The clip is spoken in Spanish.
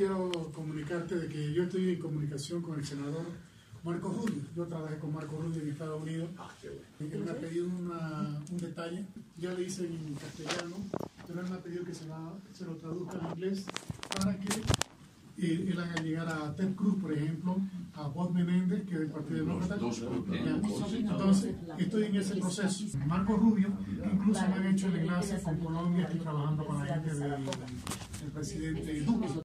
quiero comunicarte de que yo estoy en comunicación con el senador Marco Rubio. Yo trabajé con Marco Rubio en Estados Unidos. Él me ha pedido una- un detalle. Ya le hice en castellano, pero él me ha pedido que se, la- se lo traduzca en inglés para que eh, él haga llegar a Ted Cruz, por ejemplo, a Bob Menéndez, que es del Partido Demócrata. Entonces, estoy en ese proceso. Marco Rubio, incluso me han hecho el enlace con Colombia, estoy trabajando con la gente del del presidente Duque.